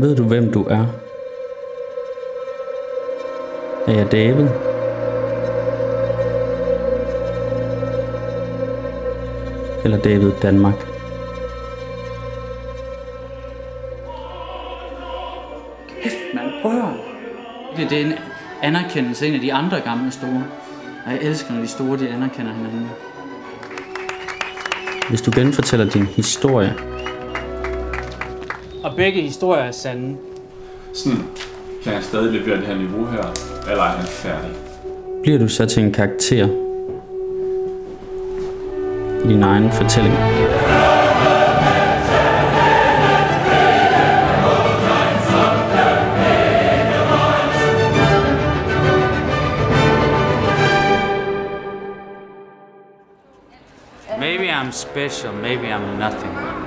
Ved du, hvem du er? Er jeg David? Eller David Danmark? Man prøver. Det, det er en anerkendelse en af de andre gamle store. Og jeg elsker, når de store de anerkender hinanden. Hvis du genfortæller din historie, Og begge historier er sande. Sådan, kan han stadig levere det her niveau her, eller er han færdig? bliver du så til en karakter i din egen fortælling. Maybe I'm special, maybe I'm nothing.